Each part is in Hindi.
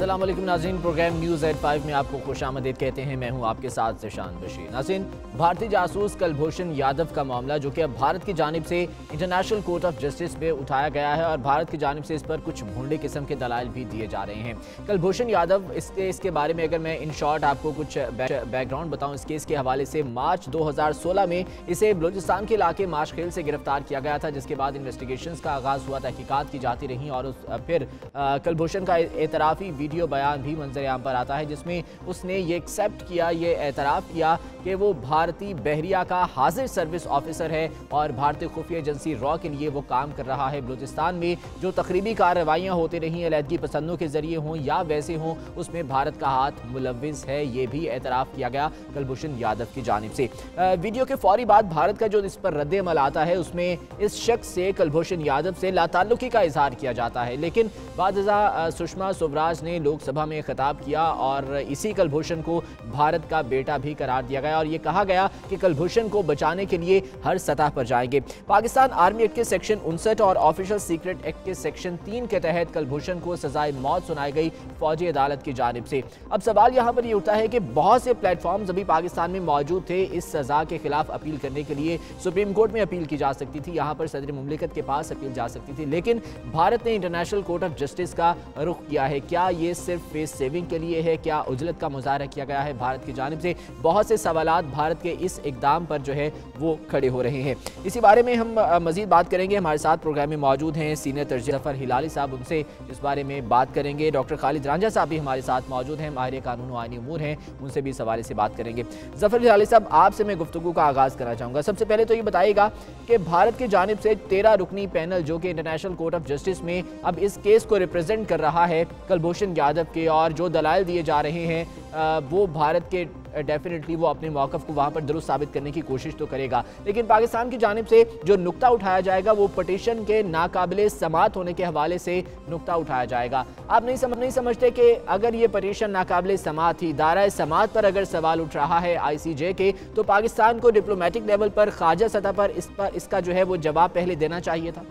असलम नाजीन, प्रोग्राम न्यूज़ एट फाइव में आपको खुश आमदेद कहते हैं। मैं हूँ आपके साथ सेशान बशीर। नाजीन, भारतीय जासूस कलभूषण यादव का मामला, जो कि अब भारत की जानब से इंटरनेशनल कोर्ट ऑफ़ जस्टिस में उठाया गया है, और भारत की जानब से इस पर कुछ भूडे किस्म के दलाल भी दिए जा रहे हैं। कलभूषण यादव, इसके इसके बारे में अगर मैं इन शॉर्ट आपको कुछ बैकग्राउंड बताऊँ इस केस के हवाले से मार्च दो हज़ार सोलह में इसे बलोचिस्तान के इलाके माशखेल से गिरफ़्तार किया गया था, जिसके बाद इन्वेस्टिगेशन का आगाज़ हुआ, तहकीकत की जाती रही, और फिर कलभूषण का एतराफ़ी वीडियो बयान भी मंजर आम पर आता है, जिसमें उसने ये एक्सेप्ट किया, ये एतराफ़ किया कि वो भारतीय बहरिया का हाजिर सर्विस ऑफिसर है और भारतीय खुफिया एजेंसी रॉ के लिए वो काम कर रहा है। बलूचिस्तान में जो तकरीबी कार्रवाइयाँ होती रही अलीहदगी पसंदों के ज़रिए हों या वैसे हों, उसमें भारत का हाथ मुलविस है, ये भी एतराफ़ किया गया कलभूषण यादव की जानब से। वीडियो के फौरी बाद भारत का जो इस पर रद्द अमल आता है, उसमें इस शख्स से कलभूषण यादव से लाताल्लुकी का इजहार किया जाता है। लेकिन बाद सुषमा स्वराज ने ने लोकसभा में खिताब किया और इसी कलभूषण को भारत का बेटा भी करार दिया गया। और ये कहा गया कि कलभूषण को बचाने के लिए हर सतह पर जाएँगे। पाकिस्तान आर्मी एक्ट के सेक्शन उनसठ और ऑफिशियल सीक्रेट एक्ट के सेक्शन तीन के तहत कलभूषण को सजाए मौत सुनाई गई फौजी अदालत की जानब से। अब सवाल यहाँ पर यह उठता है कि बहुत से प्लेटफॉर्म अभी पाकिस्तान में मौजूद थे। इस सजा के खिलाफ अपील करने के लिए सुप्रीम कोर्ट में अपील की जा सकती थी। यहाँ पर सदर मुमलिकत के पास अपील जा सकती थी। लेकिन भारत ने इंटरनेशनल कोर्ट ऑफ़ जस्टिस का रुख किया है। क्या ये सिर्फ़ फेस सेविंग के लिए है। क्या उजलत का मुजाहरा किया गया है भारत की जानब से? बहुत से सवाल भारत के इस इकदाम पर जो है, वो खड़े हो रहे हैं। इसी बारे में हम मजीद बात करेंगे। हमारे साथ प्रोग्राम में मौजूद हैं सीनियर तर्ज ज़फ़र हिलाली साहब, उनसे इस बारे में बात करेंगे। डॉक्टर खालिद रांझा साहब भी हमारे साथ मौजूद हैं। माहिर कानून आइनी अमूर हैं, उनसे भी इस हवाले से बात करेंगे। ज़फ़र हिलाली साहब, आपसे मैं गुफ्तु का आगाज़ करना चाहूँगा। सबसे पहले तो ये बताइएगा कि भारत की जानब से तेरह रुकनी पैनल, जो कि इंटरनेशनल कोर्ट ऑफ़ जस्टिस में अब इस केस को रिप्रेजेंट कर रहा है कलभूषण यादव के और जो दलाल दिए जा रहे हैं वो भारत के डेफिनेटली वो अपने मौक़ को वहाँ पर दुरुस्त साबित करने की कोशिश तो करेगा। लेकिन पाकिस्तान की जानब से जो नुकता उठाया जाएगा, वो पटिशन के नाकाबिल समात होने के हवाले से नुकता उठाया जाएगा। आप नहीं समझ नहीं समझते कि अगर ये पटिशन नाकाबिल समात थी, दायरा समात पर अगर सवाल उठ रहा है आई सी जे के तो पाकिस्तान को डिप्लोमेटिक लेवल पर खारजा सतह पर इस पर, इसका जो है वो जवाब पहले देना चाहिए था।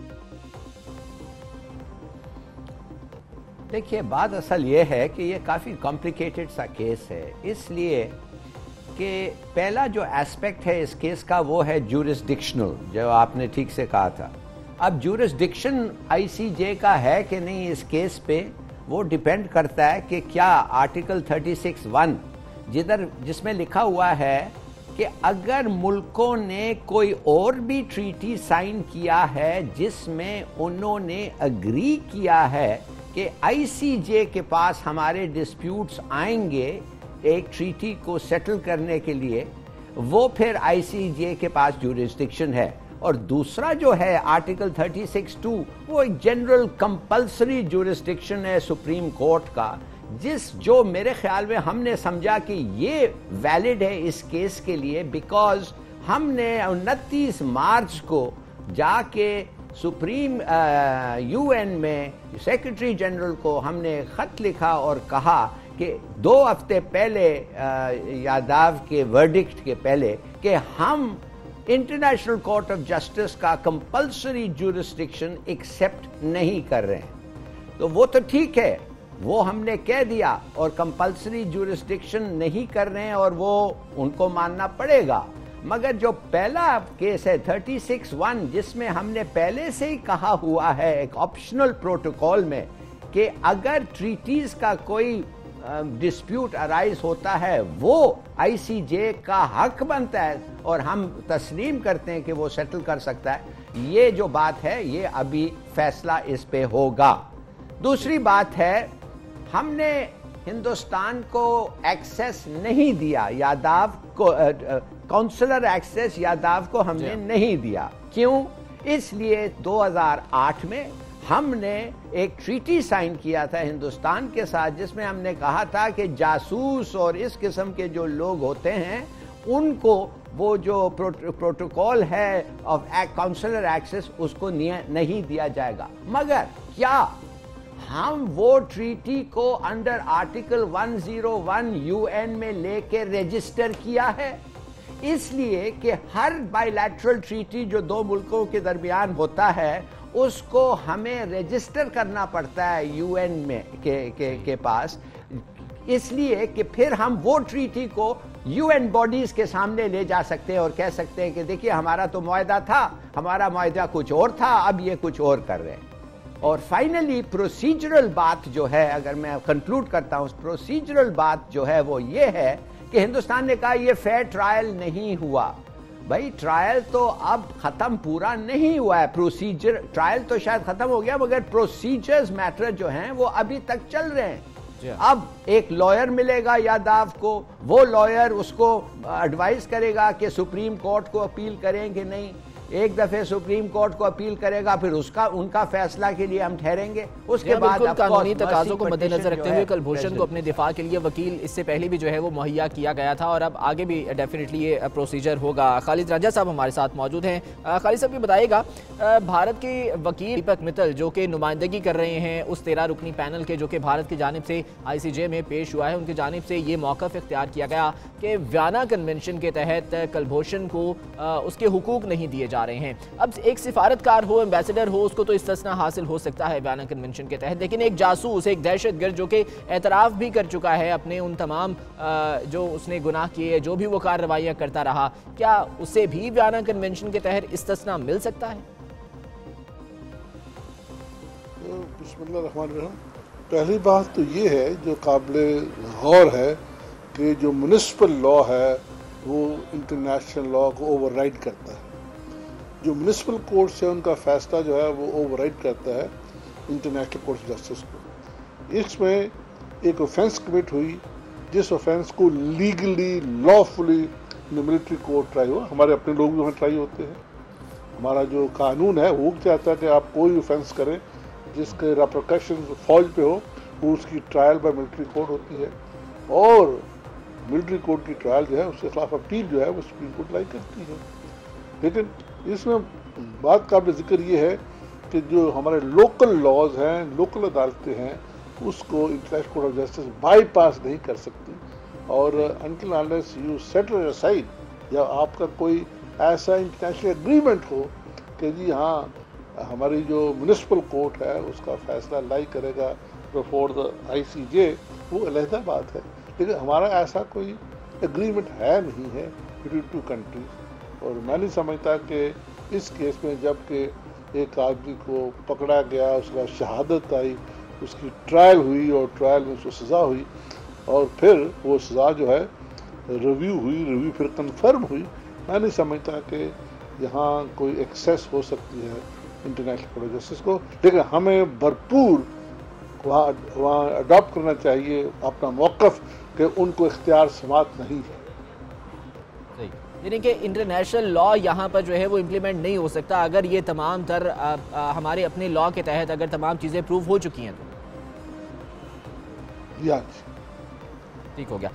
देखिए, बात असल ये है कि ये काफ़ी कॉम्प्लिकेटेड सा केस है। इसलिए कि पहला जो एस्पेक्ट है इस केस का वो है जूरिस्डिक्शनल जो आपने ठीक से कहा था। अब जूरिस्डिक्शन आईसीजे का है कि नहीं इस केस पे, वो डिपेंड करता है कि क्या आर्टिकल 36 वन जिधर जिसमें लिखा हुआ है कि अगर मुल्कों ने कोई और भी ट्रीटी साइन किया है जिसमें उन्होंने अग्री किया है कि आईसीजे के पास हमारे डिस्प्यूट्स आएँगे एक ट्रीटी को सेटल करने के लिए, वो फिर आईसीजे के पास जुरिस्डिक्शन है। और दूसरा जो है आर्टिकल 36.2 वो एक जनरल कंपलसरी जुरिस्डिक्शन है सुप्रीम कोर्ट का, जिस जो मेरे ख्याल में हमने समझा कि ये वैलिड है इस केस के लिए बिकॉज़ हमने उनतीस मार्च को जाके सुप्रीम यूएन में सेक्रेटरी जनरल को हमने खत लिखा और कहा कि दो हफ़्ते पहले यादाव के वर्डिक्ट के पहले कि हम इंटरनेशनल कोर्ट ऑफ़ जस्टिस का कंपलसरी जुरिस्डिक्शन एक्सेप्ट नहीं कर रहे हैं। तो वो तो ठीक है, वो हमने कह दिया और कंपलसरी जुरिस्डिक्शन नहीं कर रहे हैं और वो उनको मानना पड़ेगा। मगर जो पहला केस है 36 वन, जिसमें हमने पहले से ही कहा हुआ है एक ऑप्शनल प्रोटोकॉल में कि अगर ट्रीटीज का कोई डिस्प्यूट अराइज होता है, वो आईसीजे का हक बनता है और हम तस्लीम करते हैं कि वो सेटल कर सकता है। ये जो बात है, ये अभी फैसला इस पे होगा। दूसरी बात है, हमने हिंदुस्तान को एक्सेस नहीं दिया, यादाव को काउंसलर एक्सेस यादव को हमने नहीं दिया। क्यों? इसलिए 2008 में हमने एक ट्रीटी साइन किया था हिंदुस्तान के साथ जिसमें हमने कहा था कि जासूस और इस किस्म के जो लोग होते हैं उनको वो जो प्रोटोकॉल है ऑफ़ काउंसलर एक्सेस उसको नहीं दिया जाएगा। मगर क्या हम वो ट्रीटी को अंडर आर्टिकल 101 यूएन में लेके रजिस्टर किया है? इसलिए कि हर बायलैटरल ट्रीटी जो दो मुल्कों के दरमियान होता है, उसको हमें रजिस्टर करना पड़ता है यूएन में, के के के पास। इसलिए कि फिर हम वो ट्रीटी को यूएन बॉडीज के सामने ले जा सकते हैं और कह सकते हैं कि देखिए, हमारा तो मुआदा था, हमारा मुआदा कुछ और था, अब ये कुछ और कर रहे हैं। और फाइनली प्रोसीजरल बात जो है, अगर मैं कंक्लूड करता हूँ प्रोसीजरल बात जो है वो ये है कि हिंदुस्तान ने कहा यह फेयर ट्रायल नहीं हुआ। भाई ट्रायल तो अब खत्म पूरा नहीं हुआ है। प्रोसीजर ट्रायल तो शायद खत्म हो गया मगर प्रोसीजर्स मैटर जो हैं वो अभी तक चल रहे हैं। हाँ। अब एक लॉयर मिलेगा यादव को वो लॉयर उसको एडवाइस करेगा कि सुप्रीम कोर्ट को अपील करें कि नहीं। एक दफे सुप्रीम कोर्ट को अपील करेगा फिर उसका उनका फैसला के लिए हम ठहरेंगे। उसके बाद कानूनी तकाजों को मद्देनजर रखते हुए कलभूषण को अपने दिफा के लिए वकील इससे पहले भी जो है वो मुहैया किया गया था और अब आगे भी डेफिनेटली ये प्रोसीजर होगा। खालिद राजा साहब हमारे साथ मौजूद हैं। खालिद साहब ये बताएगा भारत के वकील दीपक मित्तल जो कि नुमाइंदगी कर रहे हैं उस तेरह रुकनी पैनल के जो कि भारत की जानब से आई में पेश हुआ है उनकी जानब से ये मौकफ इख्तियार किया गया कि व्याना कन्वेंशन के तहत कलभूषण को उसके हकूक नहीं दिए जा जा रहे हैं। अब एक सिफारतकार हो एम्बेसडर हो, उसको तो इस्तना हासिल हो सकता है बयाना कन्वेंशन के तहत। लेकिन एक जासूस, एक दहशत गर्द जो कि एतराफ़ भी कर चुका है अपने उन तमाम जो उसने गुनाह किए जो भी वो कार्रवाइयाँ करता रहा, क्या उसे भी बयाना कन्वेंशन के तहत इस्तना मिल सकता है? पहली बात तो ये है, जो काबिल गौर है कि जो म्यूनसिपल लॉ है, वो इंटरनेशनल लॉ को ओवरराइड करता है। जो म्यूनसिपल कोर्ट है, उनका फैसला जो है, वो ओवरराइड करता है इंटरनेशनल कोर्ट ऑफ़ जस्टिस को। इसमें एक ऑफेंस कमिट हुई, जिस ऑफेंस को legally lawfully military court try हुआ। हमारे अपने लोग भी वहाँ ट्राई होते हैं। हमारा जो कानून है, वो चाहता है कि आप कोई ऑफेंस करें, जिसके रेप्रिकॉशन फौज पे हो, वो उसकी ट्रायल बाय मिलिट्री कोर्ट होती है। और मिलिट्री कोर्ट की ट्रायल जो है, उसके खिलाफ अपील जो है, वो सुप्रीम कोर्ट लाई करती है। लेकिन इसमें बात काबिल ज़िक्र ये है कि जो हमारे लोकल लॉज हैं लोकल अदालतें हैं, उसको international court of justice bypass नहीं कर सकती। और until unless you settle side या आपका कोई ऐसा इंटरनेशनल एग्रीमेंट हो कि जी हाँ हमारी जो म्यूनसिपल कोर्ट है, उसका फैसला लाई करेगा बिफोर द आई आईसीजे वो अलहदा बात है। लेकिन हमारा ऐसा कोई एग्रीमेंट है नहीं है बिटवीन टू कंट्रीज़ और मैं नहीं समझता कि इस केस में जब कि एक आदमी को पकड़ा गया, उसका शहादत आई, उसकी ट्रायल हुई और ट्रायल में उसको सज़ा हुई और फिर वो सज़ा जो है रिव्यू हुई रिव्यू फिर कंफर्म हुई। मैं नहीं समझता कि यहाँ कोई एक्सेस हो सकती है इंटरनेशनल कोर्ट ऑफ़ जस्टिस को। लेकिन हमें भरपूर वहाँ वहाँ अडॉप्ट करना चाहिए अपना मौक़ कि उनको इख्तियार समात नहीं है। यानी कि इंटरनेशनल लॉ यहाँ पर जो है वो इम्प्लीमेंट नहीं हो सकता अगर ये तमाम तर आ, आ, हमारे अपने लॉ के तहत अगर तमाम चीज़ें प्रूव हो चुकी हैं तो। ठीक हो गया।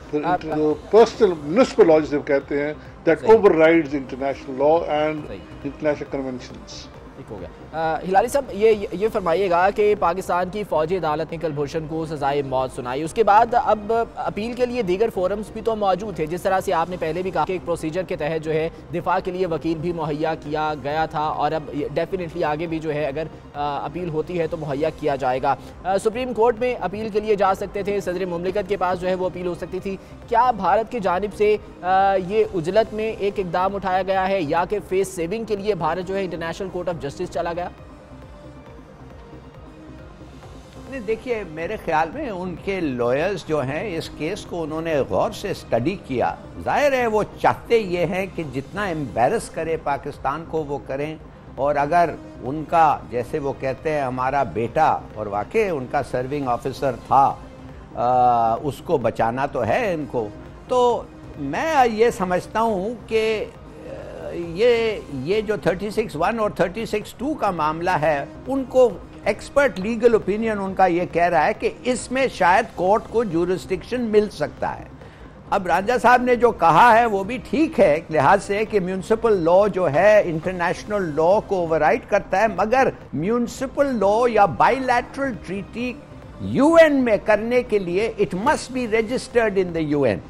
पर्सनल म्यूनिसिपल लॉ जिसे कहते हैं that overrides international law and international conventions ठीक हो गया। हिलारी साहब, ये ये फरमाइएगा कि पाकिस्तान की फौजी अदालत ने कलभूषण को सजाए मौत सुनाई। उसके बाद अब अपील के लिए दीगर फोरम्स भी तो मौजूद थे, जिस तरह से आपने पहले भी कहा कि एक प्रोसीजर के तहत जो है दिफा के लिए वकील भी मुहैया किया गया था और अब डेफिनेटली आगे भी जो है अगर अपील होती है तो मुहैया किया जाएगा। सुप्रीम कोर्ट में अपील के लिए जा सकते थे, सदर ममलिकत के पास जो है वो अपील हो सकती थी। क्या भारत की जानब से ये उजलत में एक इकदाम उठाया गया है या कि फेस सेविंग के लिए भारत जो है इंटरनेशनल कोर्ट ऑफ़ जस्टिस चला गया। देखिए मेरे ख्याल में उनके लॉयर्स जो हैं इस केस को उन्होंने गौर से स्टडी किया। ज़ाहिर है वो चाहते ये हैं कि जितना एम्बेरस करे पाकिस्तान को वो करें। और अगर उनका जैसे वो कहते हैं हमारा बेटा और वाकई उनका सर्विंग ऑफिसर था आ, उसको बचाना तो है इनको। तो मैं ये समझता हूँ कि ये ये जो 36.1 और 36.2 का मामला है, उनको एक्सपर्ट लीगल ओपिनियन उनका ये कह रहा है कि इसमें शायद कोर्ट को जूरिस्टिक्शन मिल सकता है। अब राजा साहब ने जो कहा है, वो भी ठीक है, एक लिहाज से कि म्यूनसिपल लॉ जो है इंटरनेशनल लॉ को ओवरराइड करता है, मगर म्यूनसिपल लॉ या बाइलैटरल ट्रीटी यूएन में करने के लिए it must be registered in the UN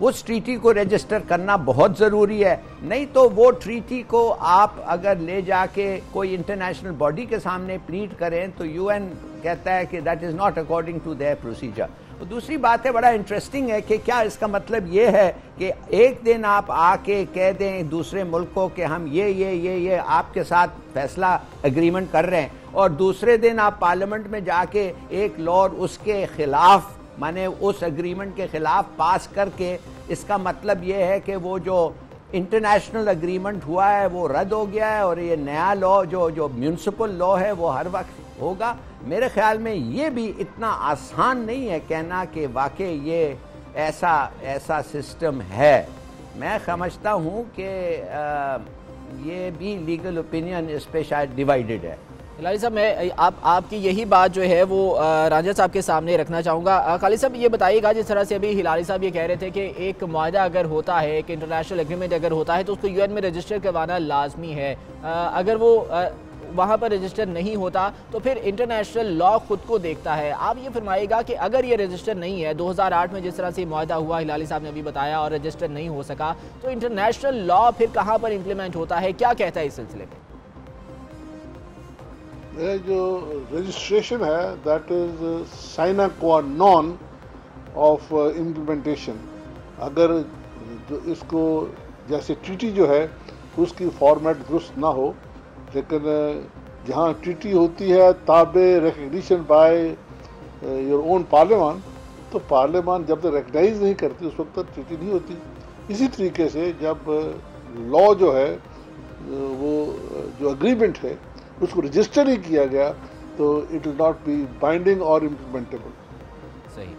उस ट्रीटी को रजिस्टर करना बहुत ज़रूरी है। नहीं तो वो ट्रीटी को आप अगर ले जाके कोई इंटरनेशनल बॉडी के सामने प्लीट करें तो यूएन कहता है कि that is not according to their procedure तो दूसरी बात है, बड़ा इंटरेस्टिंग है कि क्या इसका मतलब ये है कि एक दिन आप आके कह दें दूसरे मुल्क को कि हम ये ये ये ये आपके साथ फैसला एग्रीमेंट कर रहे हैं। और दूसरे दिन आप पार्लियामेंट में जाके एक लॉ उसके खिलाफ माने उस एग्रीमेंट के खिलाफ पास करके, इसका मतलब ये है कि वो जो इंटरनेशनल एग्रीमेंट हुआ है, वो रद्द हो गया है और ये नया लॉ जो जो म्यूनसिपल लॉ है, वो हर वक्त होगा। मेरे ख्याल में ये भी इतना आसान नहीं है कहना कि वाकई ये ऐसा ऐसा सिस्टम है। मैं समझता हूँ कि ये भी लीगल ओपिनियन इस पर शायद डिवाइडेड है। हिलाली साहब, मैं, आप, आपकी यही बात जो है वो राजा साहब के सामने रखना चाहूँगा। खाली साहब, ये बताइएगा, जिस तरह से अभी हिलाली साहब ये कह रहे थे कि एक माहा अगर होता है, एक इंटरनेशनल एग्रीमेंट अगर होता है तो उसको यूएन में रजिस्टर करवाना लाजमी है। अगर वो वहाँ पर रजिस्टर नहीं होता तो फिर इंटरनेशनल लॉ खुद को देखता है। आप ये फरमाइएगा कि अगर ये रजिस्टर नहीं है 2008 में जिस तरह से माहा हुआ, हिलाली साहब ने अभी बताया और रजिस्टर नहीं हो सका तो इंटरनेशनल लॉ फिर कहाँ पर इम्प्लीमेंट होता है? क्या कहता है इस सिलसिले में? जो रजिस्ट्रेशन है that is sine qua non of implementation अगर जो इसको जैसे ट्रीटी जो है उसकी फॉर्मेट दुरुस्त ना हो लेकिन uh, जहाँ ट्रीटी होती है ताबे recognition by your own parliament तो पार्लियामान जब तक रिकग्नाइज नहीं करती उस वक्त तक ट्रीटी नहीं होती। इसी तरीके से जब लॉ uh, जो है uh, वो जो अग्रीमेंट है उसको रजिस्टर ही किया गया तो it will not be binding और इम्प्लीमेंटेबल सही।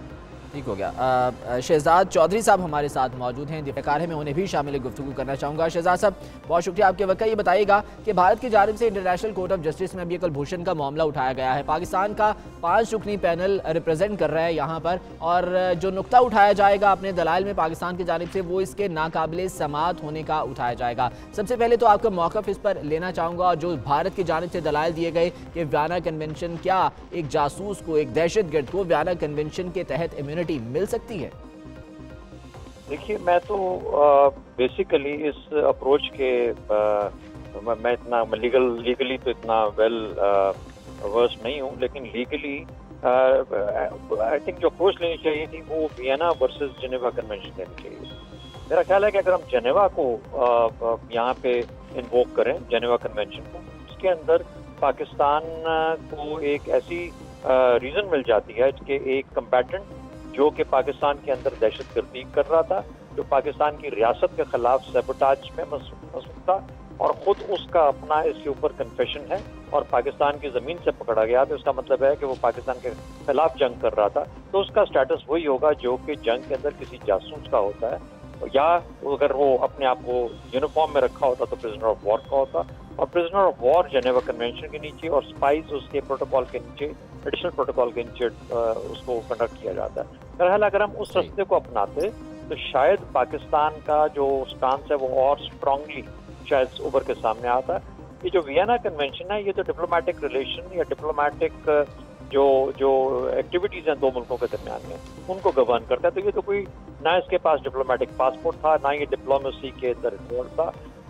ठीक हो गया। शहजाद चौधरी साहब हमारे साथ मौजूद हैं। दिफाकार है मैं उन्हें भी शामिल गुफ्तु करना चाहूँगा। शहजाद साहब, बहुत शुक्रिया आपके वक्त ये बताइएगा कि भारत की जानब से इंटरनेशनल कोर्ट ऑफ़ जस्टिस में अभी कुलभूषण का मामला उठाया गया है। पाकिस्तान का पाँच रुकनी पैनल रिप्रेजेंट कर रहा है यहाँ पर और जो नुकता उठाया जाएगा अपने दलाल में पाकिस्तान की जानब से, वो इसके नाकबिल समात होने का उठाया जाएगा। सबसे पहले तो आपका मौकफ इस पर लेना चाहूँगा और जो भारत की जानब से दलाल दिए गए कि व्याना कन्वेंशन क्या एक जासूस को, एक दहशत गर्द को व्याना कन्वेंशन के तहत इम्यूनिटी इम्यूनिटी मिल सकती है? देखिए मैं तो बेसिकली इस अप्रोच के आ, मैं इतना लीगल लीगली तो इतना वेल वर्स नहीं हूँ लेकिन लीगली आई थिंक जो अप्रोच लेनी चाहिए थी वो वियना वर्सेस जेनेवा कन्वेंशन लेनी चाहिए मेरा ख्याल है कि अगर हम जेनेवा को यहाँ पे इन्वोक करें जेनेवा कन्वेंशन को उसके अंदर पाकिस्तान को एक ऐसी रीजन मिल जाती है कि एक कम्बेटेंट जो कि पाकिस्तान के अंदर दहशत गर्दी कर रहा था, जो पाकिस्तान की रियासत के खिलाफ सेबोटाज में मसरूफ था और खुद उसका अपना इसके ऊपर कन्फेशन है और पाकिस्तान की ज़मीन से पकड़ा गया। तो इसका मतलब है कि वो पाकिस्तान के खिलाफ जंग कर रहा था। तो उसका स्टेटस वही होगा जो कि जंग के अंदर किसी जासूस का होता है। या अगर वो अपने आप को यूनिफॉर्म में रखा होता तो प्रिजनर ऑफ़ वॉर का होता। और prisoner of war Geneva convention के नीचे और स्पाइस उसके प्रोटोकॉल के नीचे एडिशनल प्रोटोकॉल के नीचे उसको कंडक्ट किया जाता है। बहरहाल अगर हम उस रस्ते को अपनाते तो शायद पाकिस्तान का जो स्टांस है वो और स्ट्रांगली शायद उभर के सामने आता ये जो वियना कन्वेंशन है ये तो डिप्लोमेटिक रिलेशन या डिप्लोमेटिक जो जो एक्टिविटीज़ हैं दो मुल्कों के दरमियान में उनको गवर्न करता है। तो ये तो कोई ना इसके पास डिप्लोमेटिक पासपोर्ट था ना ये डिप्लोमेसी के अंदर इन्वॉल्व था।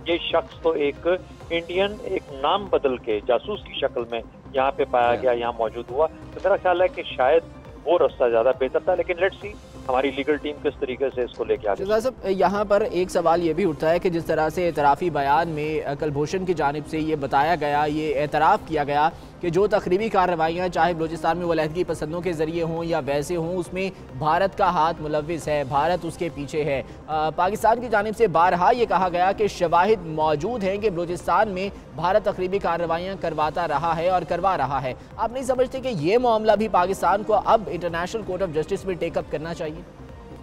ये शख्स तो एक इंडियन एक नाम बदल के जासूस की शक्ल में यहाँ पे पाया गया यहाँ मौजूद हुआ। तो मेरा ख्याल है कि शायद वो रास्ता ज़्यादा बेहतर था लेकिन लेट्स सी हमारी लीगल टीम किस तरीके से इसको लेके आगे साहब यहाँ पर एक सवाल ये भी उठता है कि जिस तरह से एतराफ़ी बयान में कलभूषण की जानब से ये बताया गया ये एतराफ़ किया गया कि जो तकरीबी कार्रवाइयाँ चाहे बलोचिस्तान में वलहदगी पसंदों के ज़रिए हों या वैसे हों, उसमें भारत का हाथ मुलविस है, भारत उसके पीछे है। पाकिस्तान की जानब से बारहा ये कहा गया कि शवाहद मौजूद हैं कि बलोचिस्तान में भारत तकरीबी कार्रवाइयाँ करवाता रहा है और करवा रहा है। आप नहीं समझते कि ये मामला भी पाकिस्तान को अब इंटरनेशनल कोर्ट ऑफ़ जस्टिस में टेकअप करना चाहिए?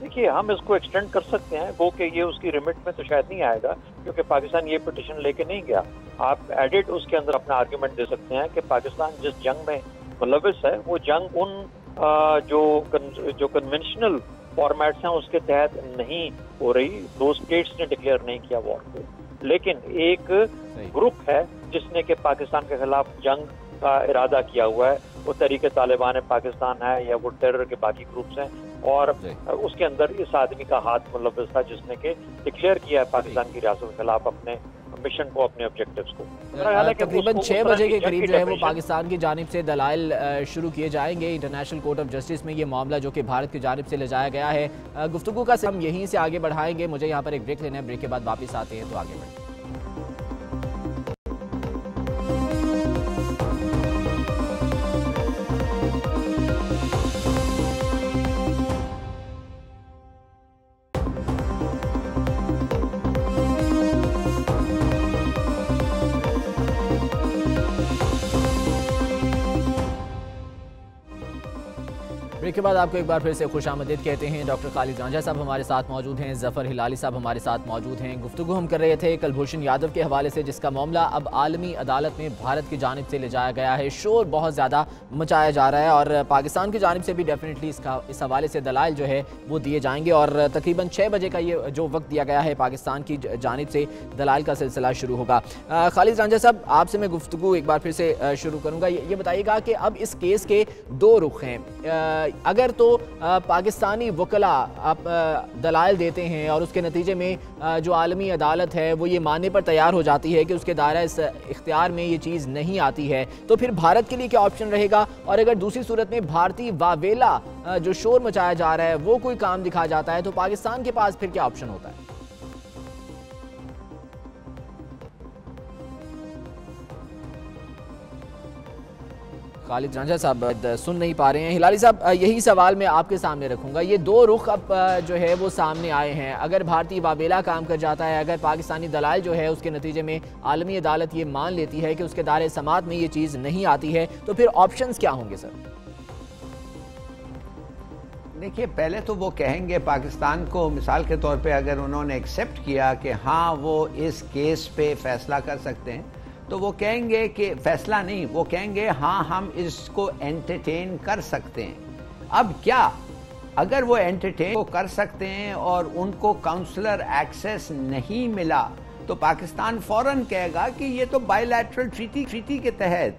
देखिए हम इसको एक्सटेंड कर सकते हैं। वो कि ये उसकी रिमिट में तो शायद नहीं आएगा क्योंकि पाकिस्तान ये पिटिशन लेके नहीं गया। आप एडिट उसके अंदर अपना आर्ग्यूमेंट दे सकते हैं कि पाकिस्तान जिस जंग में मुलविस है वो जंग उन जो जो कन्वेंशनल फॉर्मेट्स हैं उसके तहत नहीं हो रही। दो स्टेट्स ने डिक्लेयर नहीं किया वॉर को। लेकिन एक ग्रुप है जिसने कि पाकिस्तान के खिलाफ जंग का इरादा किया हुआ है। वो तरीके तालिबान पाकिस्तान है या वो टेरर के बाकी ग्रुप्स हैं। और उसके अंदर इस आदमी का हाथ मतलब था जिसने के डिक्लेयर किया है पाकिस्तान की रियासत के खिलाफ अपने मिशन को अपने ऑब्जेक्टिव्स को। तकरीबन छह बजे के करीब जो है वो पाकिस्तान की जानब से दलाइल शुरू किए जाएँगे। इंटरनेशनल कोर्ट ऑफ़ जस्टिस में ये मामला जो कि भारत की जानब से ले जाया गया है। गुफ्तु का हम यहीं से आगे बढ़ाएँगे। मुझे यहाँ पर एक ब्रेक लेना है। ब्रेक के बाद वापस आते हैं तो आगे बढ़ें बाद आपको एक बार फिर से खुश आमदीद कहते हैं। डॉक्टर खालिद रांझा साहब हमारे साथ मौजूद हैं, ज़फ़र हिलाली साहब हमारे साथ मौजूद हैं। गुफ्तु हम कर रहे थे कलभूषण यादव के हवाले से, जिसका मामला अब आलमी अदालत में भारत की जानब से ले जाया गया है। शोर बहुत ज़्यादा मचाया जा रहा है और पाकिस्तान की जानब से भी डेफिनेटली इसका इस हवाले से दलाइल जो है, वो दिए जाएँगे और तकरीबन छः बजे का ये जो वक्त दिया गया है पाकिस्तान की जानब से दलाल का सिलसिला शुरू होगा। खालिद रांझा साहब, आपसे मैं गुफ्तु एक बार फिर से शुरू करूँगा। ये बताइएगा कि अब इस केस के दो रुख हैं। अगर तो पाकिस्तानी वकला आप दलाल देते हैं और उसके नतीजे में जो आलमी अदालत है, वो ये मानने पर तैयार हो जाती है कि उसके दायरा इस इख्तियार में ये चीज़ नहीं आती है। तो फिर भारत के लिए क्या ऑप्शन रहेगा? और अगर दूसरी सूरत में भारतीय वावेला जो शोर मचाया जा रहा है, वो कोई काम दिखा जाता है तो पाकिस्तान के पास फिर क्या ऑप्शन होता है? खालिद रांझा साहब सुन नहीं पा रहे हैं। हिलाली साहब यही सवाल मैं आपके सामने रखूँगा। ये दो रुख अब जो है वो सामने आए हैं। अगर भारतीय बाबेला काम कर जाता है, अगर पाकिस्तानी दलाल जो है उसके नतीजे में आलमी अदालत ये मान लेती है कि उसके दायरे समात में ये चीज़ नहीं आती है तो फिर ऑप्शन क्या होंगे सर देखिए, पहले तो वो कहेंगे पाकिस्तान को, मिसाल के तौर पे अगर उन्होंने एक्सेप्ट किया कि हाँ वो इस केस पे फैसला कर सकते हैं तो वो कहेंगे कि फैसला नहीं, वो कहेंगे हाँ हम इसको एंटरटेन कर सकते हैं। अब क्या? अगर वो एंटरटेन कर सकते हैं और उनको काउंसलर एक्सेस नहीं मिला तो पाकिस्तान फ़ौरन कहेगा कि ये तो बायोलैटरल ट्रीटी ट्रीटी के तहत।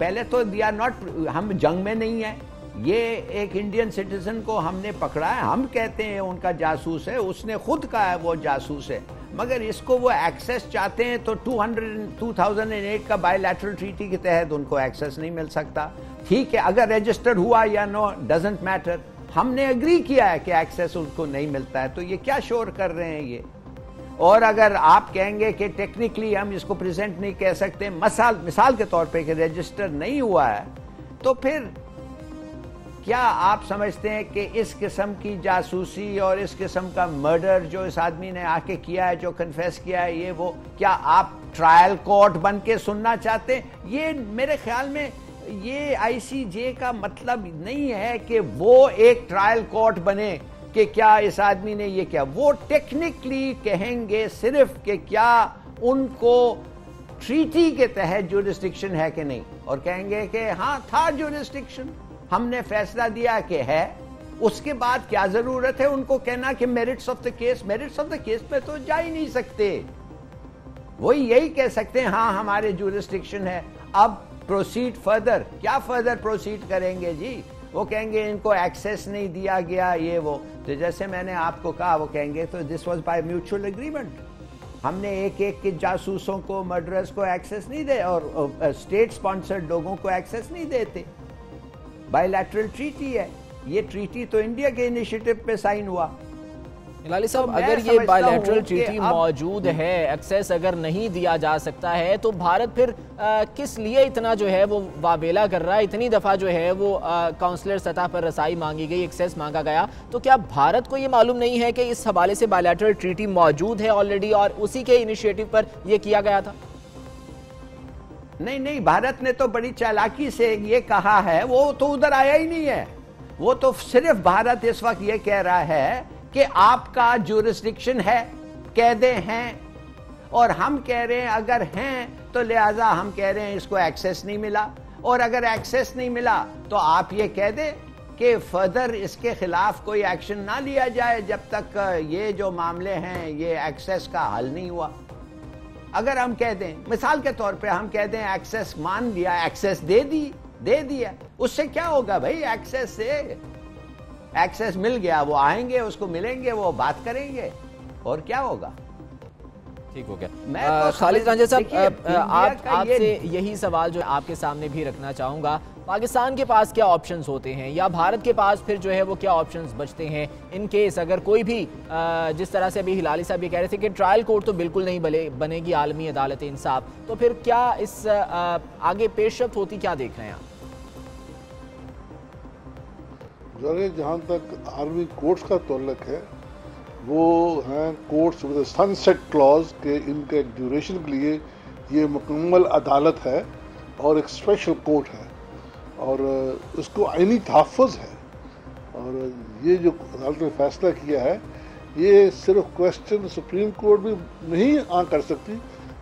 पहले तो दे आर नॉट हम जंग में नहीं है। ये एक इंडियन सिटीजन को हमने पकड़ा है, हम कहते हैं उनका जासूस है, उसने खुद कहा है वो जासूस है। मगर इसको वो एक्सेस चाहते हैं तो 200 2008 का बायोलैटरल ट्रीटी के तहत उनको एक्सेस नहीं मिल सकता। ठीक है, अगर रजिस्टर्ड हुआ या नो डजेंट मैटर हमने अग्री किया है कि एक्सेस उनको नहीं मिलता है तो ये क्या शोर कर रहे हैं ये? और अगर आप कहेंगे कि टेक्निकली हम इसको प्रेजेंट नहीं कह सकते, मसाल, मिसाल के तौर पे कि रजिस्टर नहीं हुआ है तो फिर क्या आप समझते हैं कि इस किस्म की जासूसी और इस किस्म का मर्डर जो इस आदमी ने आके किया है, जो कन्फेस किया है, ये वो क्या आप ट्रायल कोर्ट बन के सुनना चाहते हैं? ये मेरे ख्याल में, ये आईसीजे का मतलब नहीं है कि वो एक ट्रायल कोर्ट बने कि क्या इस आदमी ने ये किया। वो टेक्निकली कहेंगे सिर्फ़ कि क्या उनको ट्रीटी के तहत जुरिस्डिक्शन है कि नहीं? और कहेंगे कि हाँ था जुरिस्डिक्शन हमने फैसला दिया कि है, उसके बाद क्या ज़रूरत है उनको कहना कि merits of the case merits of the case में तो जा ही नहीं सकते। वही यही कह सकते हैं हाँ हमारे जुरिस्टिक्शन है। अब प्रोसीड फर्दर क्या फर्दर प्रोसीड करेंगे जी? वो कहेंगे, इनको एक्सेस नहीं दिया गया, ये वो। तो जैसे मैंने आपको कहा, वो कहेंगे तो this was by mutual agreement हमने एक एक के जासूसों को मर्डरर्स को एक्सेस नहीं दे, और स्टेट स्पॉन्सर्ड लोगों को एक्सेस नहीं देते। बायोलैटरल ट्रीटी है। ये ट्रीटी तो इंडिया के इनिशिएटिव पे साइन हुआ। लाली साहब तो अगर ये बायोलैटरल ट्रीटी मौजूद है एक्सेस अगर नहीं दिया जा सकता है तो भारत फिर आ, किस लिए इतना जो है वो वाबेला कर रहा है? इतनी दफ़ा जो है वो काउंसलर सतह पर रसाई मांगी गई एक्सेस मांगा गया। तो क्या भारत को ये मालूम नहीं है कि इस हवाले से बायोलैटरल ट्रीटी मौजूद है ऑलरेडी और उसी के इनिशिएटिव पर यह किया गया था? नहीं नहीं, भारत ने तो बड़ी चालाकी से ये कहा है, वो तो उधर आया ही नहीं है। वो तो सिर्फ़ भारत इस वक्त ये कह रहा है कि आपका जुरिस्डिक्शन है, कैदे हैं, और हम कह रहे हैं अगर हैं तो लिहाजा हम कह रहे हैं इसको एक्सेस नहीं मिला। और अगर एक्सेस नहीं मिला तो आप ये कह दें कि फर्दर इसके खिलाफ कोई एक्शन ना लिया जाए, जब तक ये जो मामले हैं, ये एक्सेस का हल नहीं हुआ। अगर हम कह दें, मिसाल के तौर पे हम कह दें एक्सेस मान लिया एक्सेस दे दी, दे दिया। उससे क्या होगा भाई? एक्सेस से एक्सेस मिल गया, वो आएँगे, उसको मिलेंगे, वो बात करेंगे। और क्या होगा? ठीक हो गया। मैं तो खालिद रांझा साहब आप आपसे यही सवाल जो आपके सामने भी रखना चाहूँगा पाकिस्तान के पास क्या ऑप्शंस होते हैं? या भारत के पास फिर जो है वो क्या ऑप्शंस बचते हैं? इन केस अगर कोई भी जिस तरह से अभी हिलाली साहब ये कह रहे थे कि ट्रायल कोर्ट तो बिल्कुल नहीं बने बनेगी आलमी अदालत इंसाफ तो फिर क्या इस आगे पेशरफ होती क्या देख रहे हैं आप? जहाँ तक आर्मी कोर्ट्स का तल्लक है वो हैं कोर्ट्स विद सनसेट क्लॉज के इनके ड्यूरेशन के लिए ये मुकम्मल अदालत है और एक स्पेशल कोर्ट है। और उसको आइनी तहफ़ है। और ये जो अदालत ने फैसला किया है, ये सिर्फ़ क्वेश्चन सुप्रीम कोर्ट भी नहीं आ कर सकती।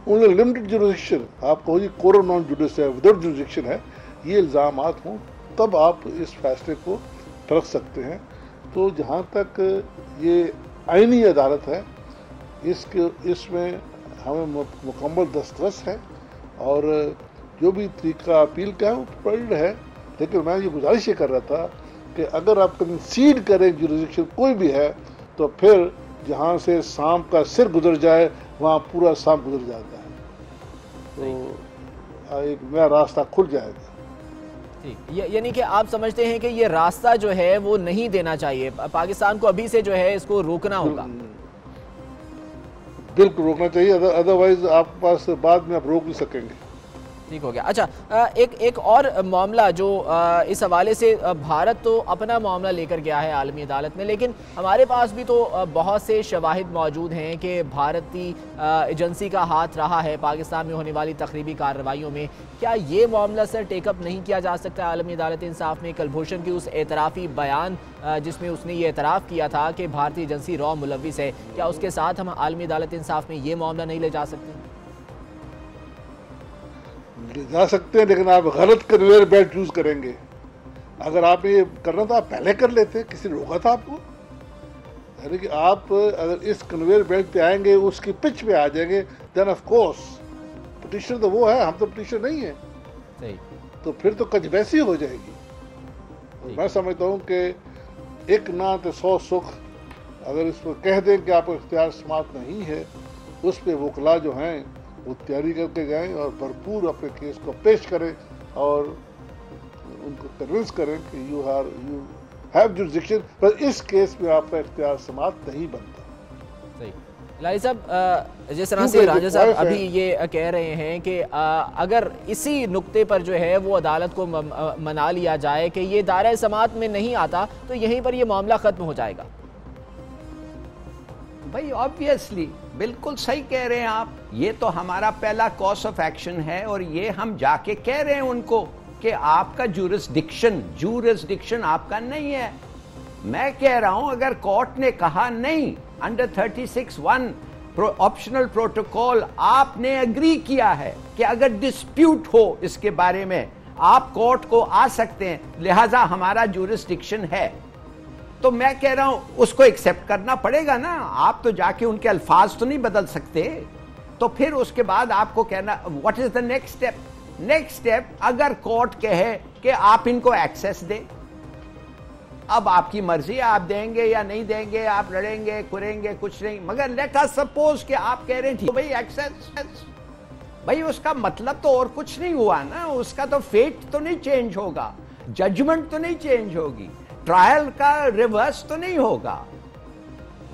उन्हें लिमिटेड जुरिडिक्शन आप कहो जी कोरो नॉन जुडिस है विदाउट जुरिडिक्शन है, ये इल्ज़ाम हों, तब आप इस फैसले को रख सकते हैं। तो जहाँ तक ये आइनी अदालत है। इसके इसमें हमें मुकम्मल दस्तरस है और जो भी तरीका अपील का है वो पढ़ है। लेकिन मैं ये गुजारिश ये कर रहा था कि अगर आप कंसीड करें जुरिडिक्शन कोई भी है तो फिर जहाँ से सांप का सिर गुजर जाए वहाँ पूरा सांप गुजर जाता है। तो एक नया रास्ता खुल जाएगा। ठीक यानी कि आप समझते हैं कि ये रास्ता जो है वो नहीं देना चाहिए। पाकिस्तान को अभी से जो है इसको रोकना होगा। बिल्कुल रोकना चाहिए अदरवाइज़ आप पास बाद में आप रोक नहीं सकेंगे। ठीक हो गया। अच्छा एक एक और मामला जो इस हवाले से भारत तो अपना मामला लेकर गया है आलमी अदालत में, लेकिन हमारे पास भी तो बहुत से शवाहिद मौजूद हैं कि भारतीय एजेंसी का हाथ रहा है, पाकिस्तान में होने वाली तकरीबी कार्रवाइयों में। क्या ये मामला, सर टेकअप नहीं किया जा सकता आलमी अदालत इंसाफ में? कलभूषण की उस एतराफ़ी बयान जिसमें उसने ये एतराफ़ किया था कि भारतीय एजेंसी रॉ मुलविस है, क्या उसके साथ हम आलमी अदालत इंसाफ में ये मामला नहीं ले जा सकते? जा सकते हैं लेकिन आप गलत कन्वेयर बेल्ट यूज़ करेंगे। अगर आप ये करना था आप पहले कर लेते किसी ने रोका था आपको? यानी कि आप अगर इस कन्वेयर बेल्ट पे आएँगे उसकी पिच पे आ जाएँगे देन ऑफ़ कोर्स पटिशन तो वो है हम तो पटिशन नहीं है। नहीं। तो फिर तो कजबैसी हो जाएगी। मैं समझता हूँ कि एक ना तो सौ सुख अगर इसको कह दें कि आपको इख्तियार समात नहीं है उस पर वकला जो हैं वो तैयारी करके जाएँ और भरपूर अपने केस को पेश करें और उनको कन्विंस करें कि you are you have jurisdiction पर इस केस में आपका इख्तियार समात नहीं बनता। सही। लाली साहब जिस तरह से राजा साहब अभी ये कह रहे हैं कि अगर इसी नुक्ते पर जो है वो अदालत को मना लिया जाए कि ये दायरा समात में नहीं आता तो यहीं पर ये मामला ख़त्म हो जाएगा। भाई ऑब्वियसली बिल्कुल सही कह रहे हैं आप। ये तो हमारा पहला कॉस ऑफ़ एक्शन है और ये हम जाके कह रहे हैं उनको कि आपका जुरिस्डिक्शन जुरिस्डिक्शन आपका नहीं है। मैं कह रहा हूँ, अगर कोर्ट ने कहा नहीं अंडर 36 वन ऑप्शनल प्रोटोकॉल आपने एग्री किया है कि अगर डिस्प्यूट हो इसके बारे में, आप कोर्ट को आ सकते हैं। लिहाजा हमारा जुरिस्डिक्शन है। तो मैं कह रहा हूँ, उसको एक्सेप्ट करना पड़ेगा ना। आप तो जाके उनके अल्फाज तो नहीं बदल सकते। तो फिर उसके बाद आपको कहना what is the next step next step अगर कोर्ट कहे कि आप इनको एक्सेस दे। अब आपकी मर्ज़ी, आप देंगे या नहीं देंगे, आप लड़ेंगे, कुरेंगे, कुछ नहीं। मगर लेट अस सपोज़ कि आप कह रहे ठीक भाई एक्सेस भाई, उसका मतलब तो और कुछ नहीं हुआ ना। उसका तो फेट तो नहीं चेंज होगा। जजमेंट तो नहीं चेंज होगी। ट्रायल का रिवर्स तो नहीं होगा।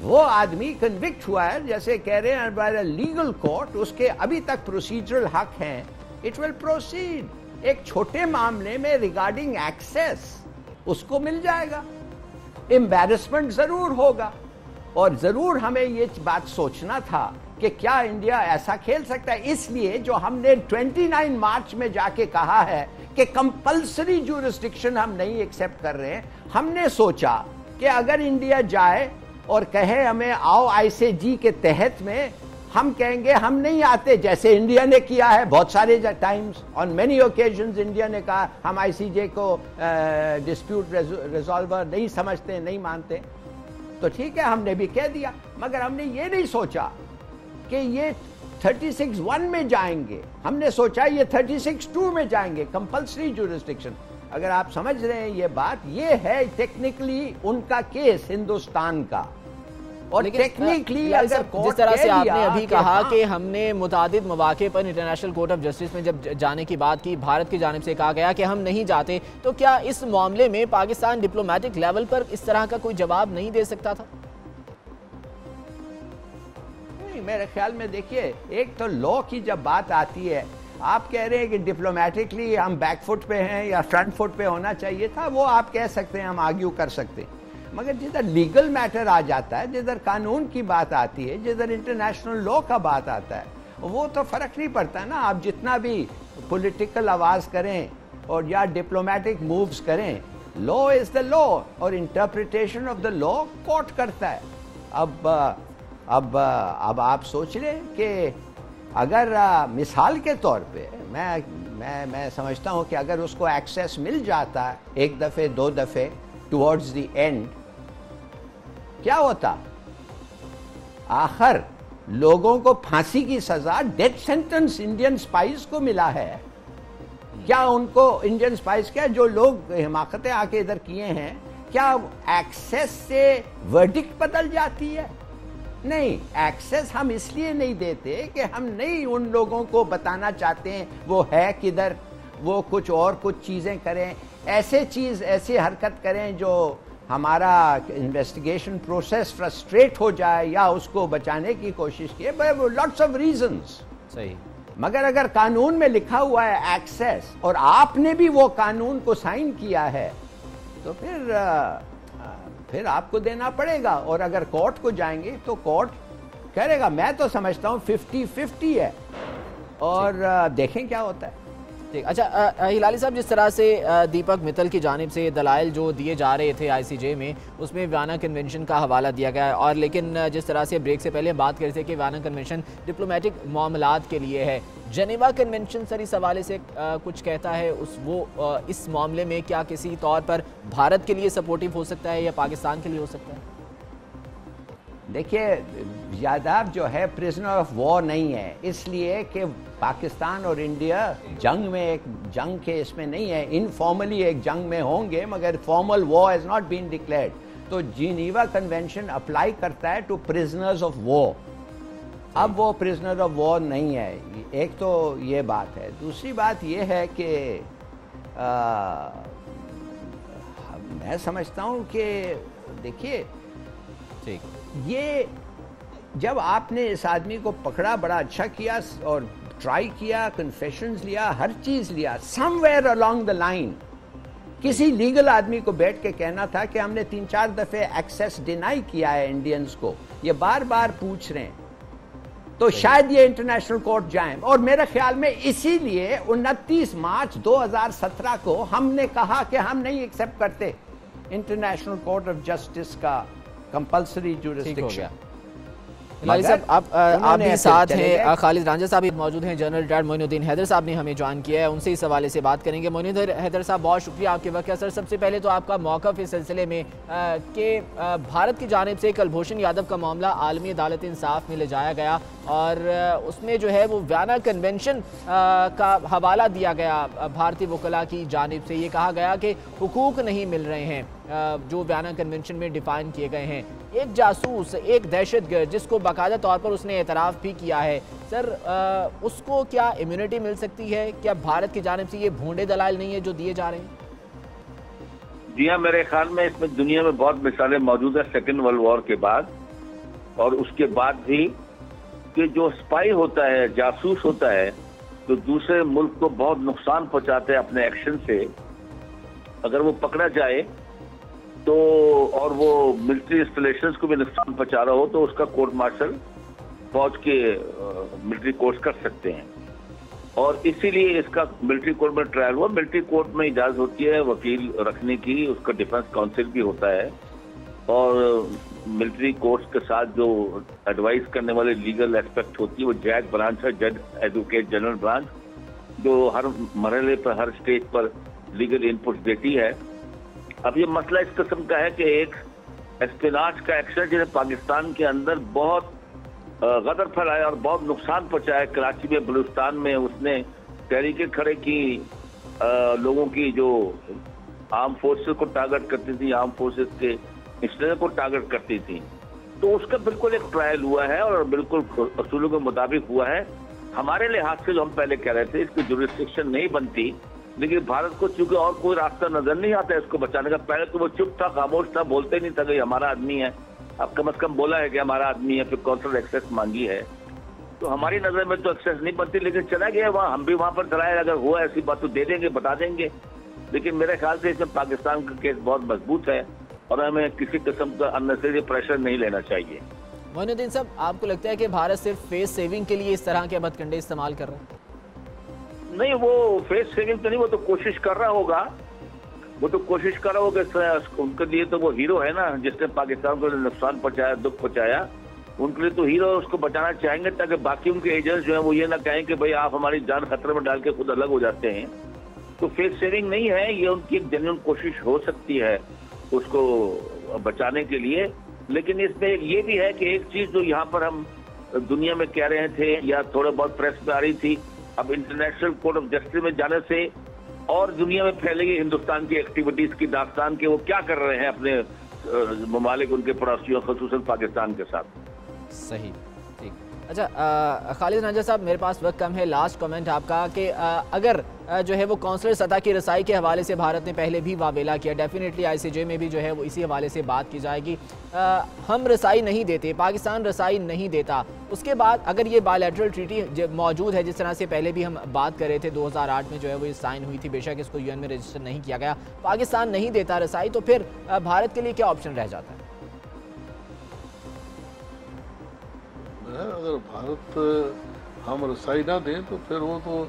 वो आदमी कन्विक्ट हुआ है, जैसे कह रहे हैं बाय लीगल कोर्ट उसके अभी तक प्रोसीजरल हक हैं। इट विल प्रोसीड एक छोटे मामले में रिगार्डिंग एक्सेस उसको मिल जाएगा। एम्बेरसमेंट ज़रूर होगा। और ज़रूर हमें ये बात सोचना था कि क्या इंडिया ऐसा खेल सकता है? इसलिए जो हमने 29 मार्च में जाके कहा है कि कंपलसरी जुरिस्डिक्शन हम नहीं एक्सेप्ट कर रहे हैं। हमने सोचा कि अगर इंडिया जाए और कहे हमें, आओ आईसीजी के तहत में, हम कहेंगे, हम नहीं आते। जैसे इंडिया ने किया है बहुत सारे times on many occasion India ने कहा, हम आईसीजे को डिस्प्यूट रिजॉल्वर नहीं समझते, नहीं मानते। तो ठीक है, हमने भी कह दिया। मगर हमने ये नहीं सोचा कि ये 36 वन में जाएँगे। हमने सोचा ये 36 टू में जाएँगे कंपलसरी जुरिस्डिक्शन अगर आप समझ रहे हैं ये बात ये है टेक्निकली उनका केस हिंदुस्तान का। और टेक्निकली अगर जिस तरह से आपने अभी कहा हाँ, कि हमने मुतादिद मौाक़े पर इंटरनेशनल कोर्ट ऑफ़ जस्टिस में जब जाने की बात की भारत की जानब से कहा गया कि हम नहीं जाते तो क्या इस मामले में पाकिस्तान डिप्लोमेटिक लेवल पर इस तरह का कोई जवाब नहीं दे सकता था? मेरे ख्याल में देखिए, एक तो लॉ की जब बात आती है, आप कह रहे हैं कि डिप्लोमेटिकली हम बैक फुट पे हैं या फ्रंट फुट पे होना चाहिए था, वो आप कह सकते हैं, हम आर्ग्यू कर सकते हैं। मगर जिधर लीगल मैटर आ जाता है, जिधर कानून की बात आती है, जिधर इंटरनेशनल लॉ का बात आता है, वो तो फ़र्क नहीं पड़ता ना। आप जितना भी पॉलिटिकल आवाज़ करें और या डिप्लोमेटिक मूव्स करें लॉ इज़ द लॉ और interpretation of the law court करता है। अब अब अब आप सोच लें कि अगर मिसाल के तौर पे मैं मैं मैं समझता हूँ कि अगर उसको एक्सेस मिल जाता एक दफ़े, दो दफ़े टुवर्ड्स द एंड क्या होता? आखिर लोगों को फांसी की सजा डेथ सेंटेंस इंडियन स्पाइस को मिला है। क्या उनको इंडियन स्पाइस क्या जो लोग हिमाकतें आके इधर किए हैं, क्या एक्सेस से वर्डिक्ट बदल जाती है? नहीं एक्सेस हम इसलिए नहीं देते कि हम नहीं उन लोगों को बताना चाहते हैं वो है किधर वो कुछ और कुछ चीज़ें करें। ऐसे चीज़ ऐसी हरकत करें जो हमारा इन्वेस्टिगेशन प्रोसेस फ्रस्ट्रेट हो जाए या उसको बचाने की कोशिश की लॉट्स ऑफ़ रीजंस सही। मगर अगर कानून में लिखा हुआ है एक्सेस और आपने भी वो कानून को साइन किया है तो फिर फिर आपको देना पड़ेगा। और अगर कोर्ट को जाएँगे तो कोर्ट करेगा। मैं तो समझता हूँ फिफ्टी फिफ्टी है। और देखें क्या होता है। ठीक अच्छा हिलाली साहब जिस तरह से दीपक मित्तल की जानब से दलाइल जो दिए जा रहे थे आईसीजे में उसमें वाना कन्वेंशन का हवाला दिया गया है। और लेकिन जिस तरह से ब्रेक से पहले हम बात कर रहे थे कि वाना कन्वेंशन डिप्लोमेटिक मामलात के लिए है। जनेवा कन्वेंशन सर इस हवाले से आ, कुछ कहता है उस वो आ, इस मामले में क्या किसी तौर पर भारत के लिए सपोर्टिव हो सकता है या पाकिस्तान के लिए हो सकता है? देखिए यादाव जो है प्रिजनर ऑफ़ वॉर नहीं है। इसलिए कि पाकिस्तान और इंडिया जंग में एक, जंग के इसमें नहीं है। इनफॉर्मली एक जंग में होंगे, मगर formal war has not been declared तो जीनीवा कन्वेंशन अप्लाई करता है टू प्रिजनर्स ऑफ़ वॉर अब वो प्रिजनर ऑफ़ वॉर नहीं है। एक तो ये बात है। दूसरी बात ये है कि मैं समझता हूँ कि देखिए, ठीक। ये जब आपने इस आदमी को पकड़ा बड़ा अच्छा किया और ट्राई किया कन्फेशन लिया हर चीज़ लिया समवेयर अलोंग द लाइन किसी लीगल आदमी को बैठ के कहना था कि हमने तीन चार दफे एक्सेस डिनाई किया है इंडियंस को। ये बार बार पूछ रहे हैं। तो शायद ये इंटरनेशनल कोर्ट जाए। और मेरे ख्याल में इसीलिए 29 मार्च 2017 को हमने कहा कि हम नहीं एक्सेप्ट करते। इंटरनेशनल कोर्ट ऑफ़ जस्टिस का कंपलसरी जुरिस्डिक्शन साहब आप आप भी साथ हैं खालिद रांझा साहब मौजूद हैं जनरल रिटायर्ड मोइनुद्दीन हैदर साहब ने हमें ज्वाइन किया है उनसे इस हवाले से बात करेंगे। मोइनुद्दीन हैदर साहब बहुत शुक्रिया आपके वक्त सर सबसे पहले तो आपका मौकफ इस सिलसिले में कि भारत की जानब से कलभूषण यादव का मामला आलमी अदालत इंसाफ में ले जाया गया और उसमें जो है वो व्याना कन्वेंशन का हवाला दिया गया भारतीय वकला की जानब से। ये कहा गया कि हुकूक नहीं मिल रहे हैं। जो व्याना कन्वेंशन में डिफाइन किए गए हैं। एक जासूस एक दहशत गर्द जिसको बाकायदा तौर पर उसने एतराफ़ भी किया है। सर आ, उसको क्या इम्यूनिटी मिल सकती है? क्या भारत की जानब से ये भोंडे दलाल नहीं है जो दिए जा रहे हैं? जी हाँ मेरे ख्याल में इसमें दुनिया में बहुत मिसालें मौजूद है सेकेंड वर्ल्ड वॉर के बाद। और उसके बाद भी कि जो स्पाई होता है जासूस होता है तो दूसरे मुल्क को बहुत नुकसान पहुंचाते हैं अपने एक्शन से। अगर वो पकड़ा जाए तो और वो मिलिट्री इंस्टॉलेशन को भी नुकसान पहुँचा रहा हो तो उसका कोर्ट मार्शल फौज के मिलिट्री कोर्ट कर सकते हैं। और इसीलिए इसका मिलिट्री कोर्ट में ट्रायल हुआ। मिलिट्री कोर्ट में इजाज़त होती है, वकील रखने की, उसका डिफेंस काउंसिल भी होता है। और मिलिट्री कोर्ट्स के साथ जो एडवाइस करने वाले लीगल एस्पेक्ट होती है, वो जैज ब्रांच है जज एडवोकेट जनरल ब्रांच जो हर, मरहले पर, हर स्टेज पर लीगल इनपुट देती है। अब ये मसला इस किस्म का है कि एक एस्पिनाच का एक्शन जिन्हें पाकिस्तान के अंदर बहुत गदर फैलाया और बहुत नुकसान पहुँचाया, कराची में, बलूचिस्तान में, उसने तहरीकें खड़े की लोगों की जो आर्म फोर्सेस को टारगेट करती थी आर्म फोर्सेस के इंस्टीट्यूट को टारगेट करती थी। तो उसका बिल्कुल एक ट्रायल हुआ है और बिल्कुल असूलों के मुताबिक हुआ है। हमारे लिहाज से जो हम पहले कह रहे थे, इसकी जुरिस्टिक्शन नहीं बनती। लेकिन भारत को चूँकि और कोई रास्ता नज़र नहीं आता इसको बचाने का, पहले तो वो चुप था, खामोश था, बोलते नहीं था कि हमारा आदमी है। अब कम अज कम बोला है कि हमारा आदमी है, फिर कौशल एक्सेस मांगी है। तो हमारी नज़र में तो एक्सेस नहीं बनती, लेकिन चला गया वहाँ, हम भी वहाँ पर चलाए अगर हुआ ऐसी बात तो दे देंगे, बता देंगे। लेकिन मेरे ख्याल से इसमें पाकिस्तान का केस बहुत मज़बूत है, और हमें किसी किस्म का अननेसरी प्रेशर नहीं लेना चाहिए। मोइनुद्दीन साहब, आपको लगता है कि भारत सिर्फ़ फेस सेविंग के लिए इस तरह के हथकंडे इस्तेमाल कर रहा है? नहीं, वो फेस सेविंग तो नहीं, वो तो कोशिश कर रहा होगा। वो तो कोशिश कर रहा होगा उनके लिए तो वो हीरो है ना, जिसने पाकिस्तान को नुकसान पहुँचाया, दुख पहुँचाया। उनके लिए तो हीरो उसको बचाना चाहेंगे ताकि बाकी उनके एजेंट्स जो है वो ये ना कहें कि भाई आप हमारी जान खतरे में डाल के खुद अलग हो जाते हैं। तो फेस सेविंग नहीं है, ये उनकी एक जेन्यून कोशिश हो सकती है उसको बचाने के लिए। लेकिन इसमें ये भी है कि एक चीज़ जो यहाँ पर हम दुनिया में कह रहे थे या थोड़ा बहुत प्रेस में आ रही थी अब इंटरनेशनल कोर्ट ऑफ़ जस्टिस में जाने से और दुनिया में फैलेगी हिंदुस्तान की एक्टिविटीज़ की दास्तान के वो क्या कर रहे हैं अपने ममालिक उनके पड़ोसियों, खसूस पाकिस्तान के साथ? सही। अच्छा खालिद राजा साहब मेरे पास वक्त कम है। लास्ट कमेंट आपका कि अगर जो है वो कौंसलर सतह की रसाई के हवाले से भारत ने पहले भी वावेला किया डेफिनेटली आईसीजे में भी जो है वो इसी हवाले से बात की जाएगी। आ, हम रसाई नहीं देते पाकिस्तान रसाई नहीं देता। उसके बाद अगर ये बायोलेट्रल ट्रीटी मौजूद है जिस तरह से पहले भी हम बात कर रहे थे 2008 में जो है वो साइन हुई थी बेशक इसको यूएन में रजिस्टर नहीं किया गया। पाकिस्तान नहीं देता रसाई तो फिर भारत के लिए क्या ऑप्शन रह जाता है? है, अगर भारत हम रसाई ना दें तो फिर वो तो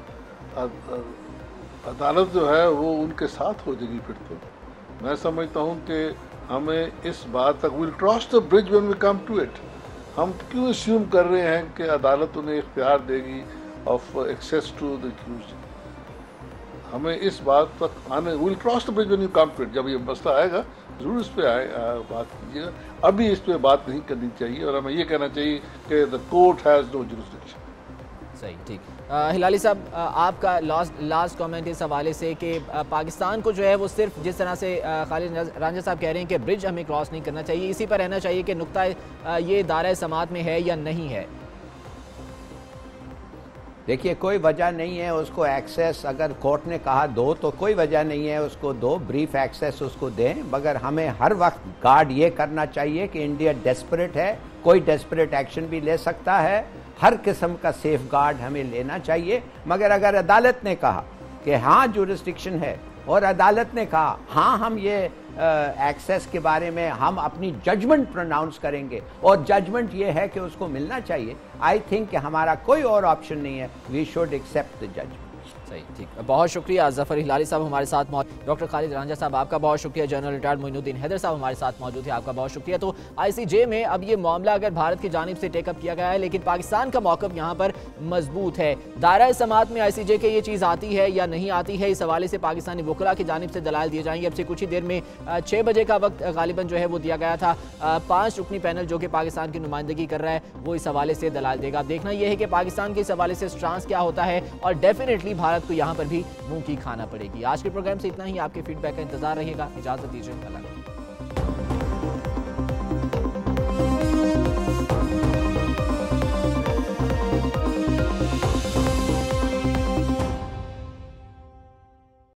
अदालत जो है, वो उनके साथ हो जाएगी फिर तो। मैं समझता हूँ कि हमें इस बात तक will cross the bridge when we come to it हम क्यों अस्यूम कर रहे हैं कि अदालत उन्हें इख्तियार देगी ऑफ़ एक्सेस टू द हमें इस बात तक आने will cross the bridge when you come to it जब ये मसला आएगा ज़रूर इस पर आए बात कीजिएगा। अभी इस पर बात नहीं करनी चाहिए और हमें ये कहना चाहिए कि the court has no jurisdiction सही, ठीक। हिलाली साहब आपका लास्ट लास्ट कमेंट इस हवाले से कि पाकिस्तान को जो है वो सिर्फ़ जिस तरह से खालिद रांझा साहब कह रहे हैं कि ब्रिज हमें क्रॉस नहीं करना चाहिए, इसी पर रहना चाहिए कि नुकता ये दायरा समात में है या नहीं है। देखिए, कोई वजह नहीं है उसको एक्सेस अगर कोर्ट ने कहा दो तो कोई वजह नहीं है उसको दो ब्रीफ एक्सेस उसको दें। मगर हमें हर वक्त गार्ड ये करना चाहिए कि इंडिया डेस्परेट है, कोई डेस्परेट एक्शन भी ले सकता है। हर किस्म का सेफ़ गार्ड हमें लेना चाहिए। मगर अगर अदालत ने कहा कि हाँ जो है और अदालत ने कहा हाँ हम ये एक्सेस के बारे में, हम अपनी जजमेंट प्रोनाउंस करेंगे। और जजमेंट ये है कि उसको मिलना चाहिए। आई थिंक हमारा कोई और ऑप्शन नहीं है। We should accept the judgement सही, ठीक। बहुत शुक्रिया ज़फ़र हिलाली साहब हमारे साथ डॉक्टर खालिद रांझा साहब आपका बहुत शुक्रिया, जनरल रिटायर्ड मोइनुद्दीन हैदर साहब हमारे साथ मौजूद है आपका बहुत शुक्रिया। तो आईसीजे में अब ये मामला अगर भारत की जानब से टेकअप किया गया है, लेकिन पाकिस्तान का मौकफ यहाँ पर मज़बूत है। दायरा समात में आईसीजे के ये चीज़ आती है या नहीं आती है, इस हवाले से पाकिस्तानी वकला की जानब से दलाल दिए जाएँगे। अब से कुछ ही देर में छः बजे का वक्त गालिबन जो है वो दिया गया था। पाँच रुकनी पैनल जो कि पाकिस्तान की नुमाइंदगी कर रहा है, वो इस हवाले से दलाल देगा। देखना यह है कि पाकिस्तान के इस हवाले से स्ट्रांस क्या होता है, और डेफिनेटली भारत को यहाँ पर भी मुँह की खाना पड़ेगी। आज के प्रोग्राम से इतना ही। आपके फीडबैक का इंतज़ार रहेगा इजाज़त दीजिए। अल्लाह